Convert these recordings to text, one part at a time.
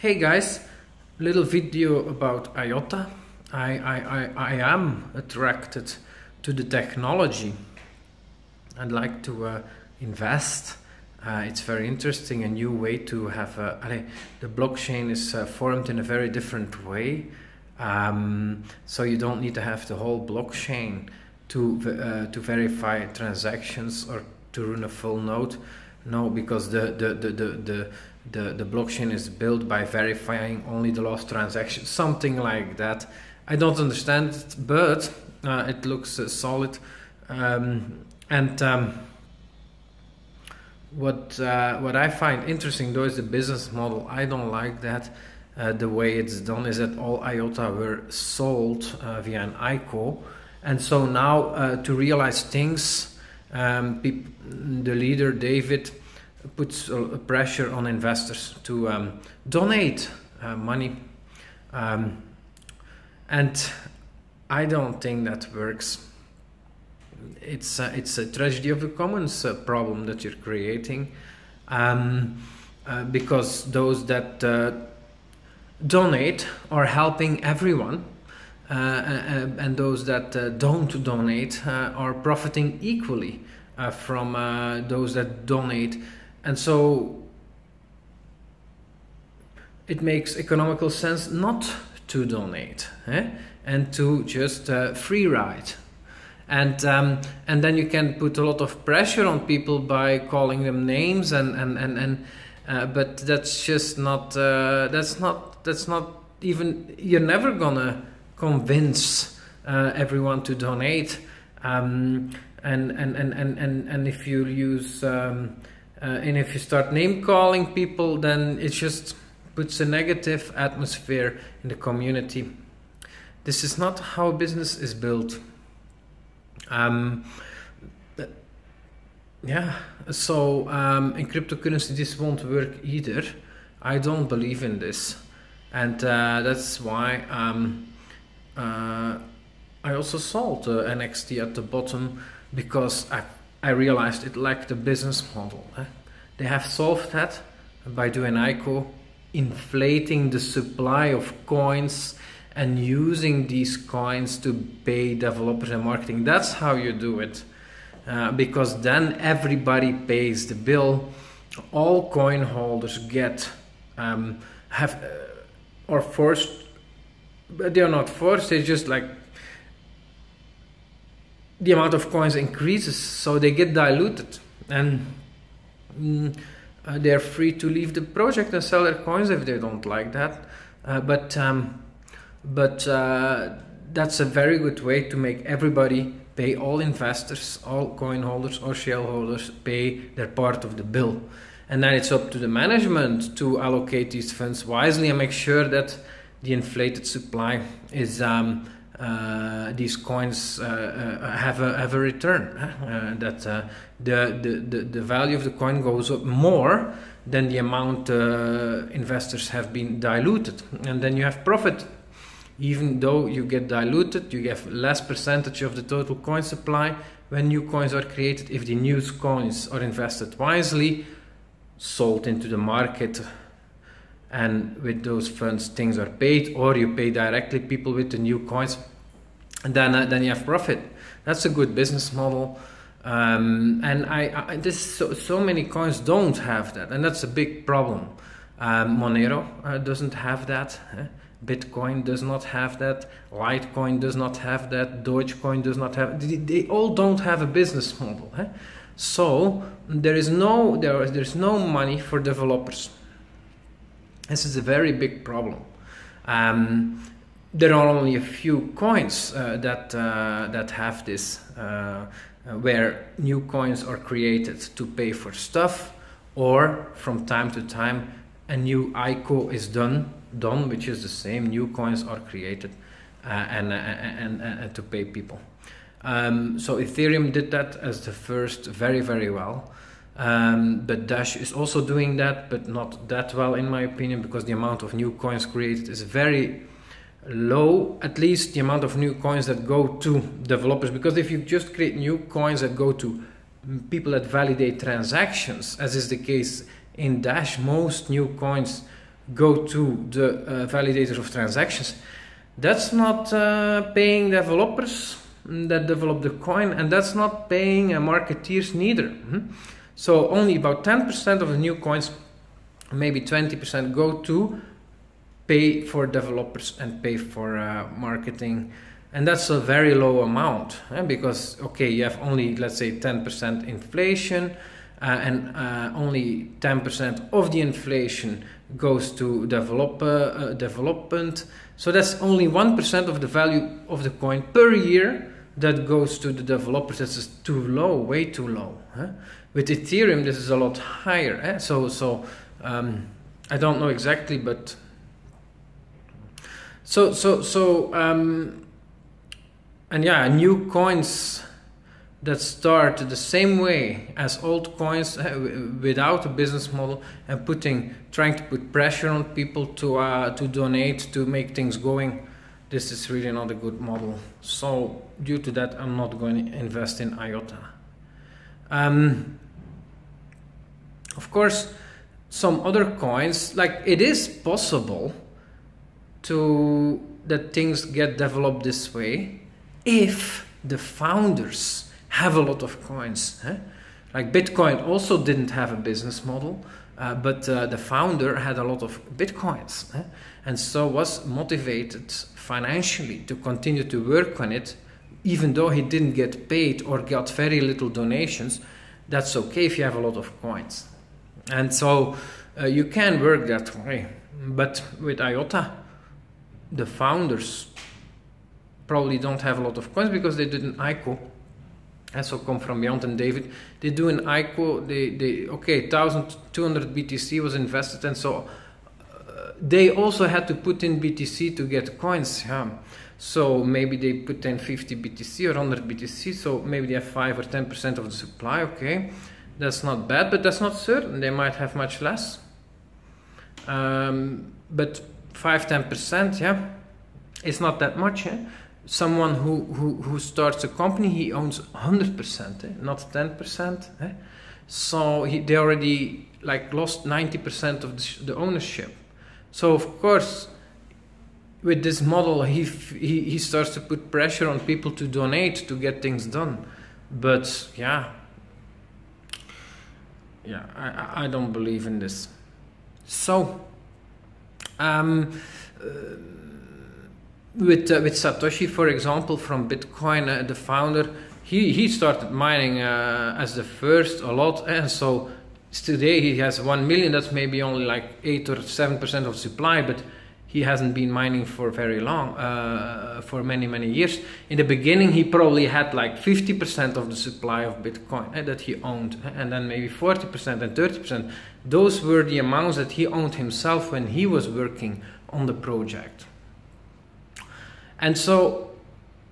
Hey guys, little video about IOTA. I, I, I, I am attracted to the technology. I'd like to uh, invest. Uh, it's very interesting, a new way to have a, uh, the blockchain is uh, formed in a very different way. Um, so you don't need to have the whole blockchain to, uh, to verify transactions or to run a full node. No, because the, the, the, the, the the, the blockchain is built by verifying only the last transaction, something like that. I don't understand it, but uh, it looks uh, solid. Um, and um, what uh, what I find interesting though is the business model. I don't like that. Uh, the way it's done is that all IOTA were sold uh, via an ICO, and so now uh, to realize things, um, the leader David puts a pressure on investors to um, donate uh, money. Um, and I don't think that works. It's a, it's a tragedy of the commons uh, problem that you're creating um, uh, because those that uh, donate are helping everyone. Uh, uh, and those that don't donate are profiting equally from those that donate and so it makes economical sense not to donate eh? and to just uh, free ride and um, and then you can put a lot of pressure on people by calling them names and and and, and uh, but that's just not uh, that's not that's not even you're never gonna convince uh, everyone to donate um, and, and, and, and, and, and if you use um, uh, and if you start name calling people, then it just puts a negative atmosphere in the community. This is not how business is built. Um, yeah, so um, in cryptocurrency, this won't work either. I don't believe in this, and uh, that's why um, uh, I also sold uh, NXT at the bottom because I I realized it lacked a business model. Eh? They have solved that by doing ICO, inflating the supply of coins and using these coins to pay developers and marketing. That's how you do it. Uh, because then everybody pays the bill. All coin holders get um, have uh, or forced, but they are not forced. They just like the amount of coins increases, so they get diluted, and mm, uh, they're free to leave the project and sell their coins if they don't like that. Uh, but um, but uh, that's a very good way to make everybody pay all investors, all coin holders or shareholders pay their part of the bill. And then it's up to the management to allocate these funds wisely and make sure that the inflated supply is um, uh, these coins uh, uh, have a have a return. that the, the, the the value of the coin goes up more than the amount investors have been diluted, and then you have profit even though you get diluted, you have less percentage of the total coin supply when new coins are created. If the new coins are invested wisely, sold into the market, and with those funds things are paid, or you pay directly people with the new coins, and then uh, then you have profit. That's a good business model. Um, and I, I this so, so many coins don't have that, and that's a big problem. Um, Monero uh, doesn't have that. Bitcoin does not have that. Litecoin does not have that. Dogecoin does not have. They, they all don't have a business model. So there is no there there's no money for developers. This is a very big problem. Um, there are only a few coins uh, that uh, that have this, uh, where new coins are created to pay for stuff, or from time to time a new ICO is done, done, which is the same. New coins are created, uh, and, uh, and, and, and to pay people. Um, so Ethereum did that as the first, very very well. Um, but Dash is also doing that, but not that well in my opinion, because the amount of new coins created is very low at least the amount of new coins that go to developers because if you just create new coins that go to people that validate transactions as is the case in dash most new coins go to the uh, validator of transactions. That's not uh, paying developers that develop the coin, and that's not paying uh, marketeers neither. Mm-hmm. So only about 10% of the new coins, maybe 20%, go to pay for developers and pay for uh, marketing and that's a very low amount eh? because okay you have only let's say 10% inflation uh, and uh, only 10% of the inflation goes to develop, uh, development so that's only 1% of the value of the coin per year that goes to the developers that's just too low way too low eh? with ethereum this is a lot higher eh? so so um, i don't know exactly but so so so um, and yeah, new coins that start the same way as old coins uh, without a business model and putting trying to put pressure on people to uh, to donate to make things going this is really not a good model so due to that i'm not going to invest in iota um, of course some other coins like it is possible to that things get developed this way if the founders have a lot of coins. Eh? Like Bitcoin also didn't have a business model, uh, but uh, the founder had a lot of Bitcoins eh? and so was motivated financially to continue to work on it, even though he didn't get paid or got very little donations. That's okay if you have a lot of coins. And so uh, you can work that way. But with IOTA, the founders probably don't have a lot of coins because they did an ICO. So come from Beyond and David. They do an ICO. They they okay, 1,200 BTC was invested, and so uh, they also had to put in BTC to get coins. Yeah. So maybe they put in 50 BTC or 100 BTC. So maybe they have five or 10 percent of the supply. Okay, that's not bad, but that's not certain. They might have much less. Um, but five 10 percent, yeah, it's not that much. Eh? Someone who, who, who starts a company, he owns 100%, eh? not 10%. Eh? So he, they already like lost 90% of the, the, ownership. So of course, with this model, he, he, he starts to put pressure on people to donate to get things done. But yeah, yeah, I, I don't believe in this. So, um, uh, with uh, with Satoshi, for example, from Bitcoin, uh, the founder, he he started mining uh, as the first a lot, and so today he has one million. That's maybe only like eight or seven percent of supply, but he hasn't been mining for very long, uh, for many many years. In the beginning, he probably had like fifty percent of the supply of Bitcoin uh, that he owned, and then maybe forty percent and thirty percent. Those were the amounts that he owned himself when he was working on the project. And so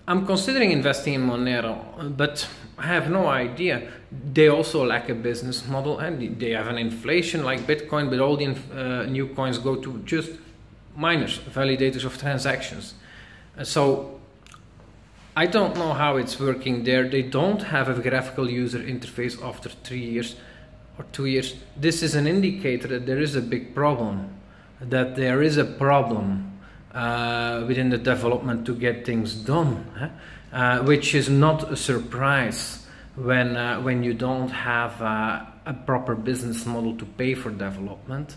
I'm considering investing in Monero, but I have no idea. They also lack a business model and they have an inflation like Bitcoin, but all the uh, new coins go to just miners, validators of transactions. Uh, so I don't know how it's working there. They don't have a graphical user interface after three years or two years. This is an indicator that there is a big problem, that there is a problem uh, within the development to get things done, uh, which is not a surprise when uh, when you don't have uh, a proper business model to pay for development,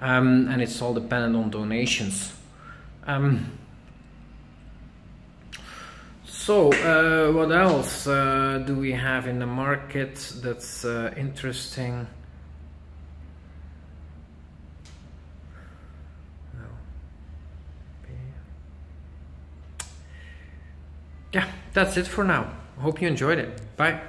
um, and it's all dependent on donations. Um, so, uh, what else uh, do we have in the market that's interesting? yeah, that's it for now. Hope you enjoyed it. Bye.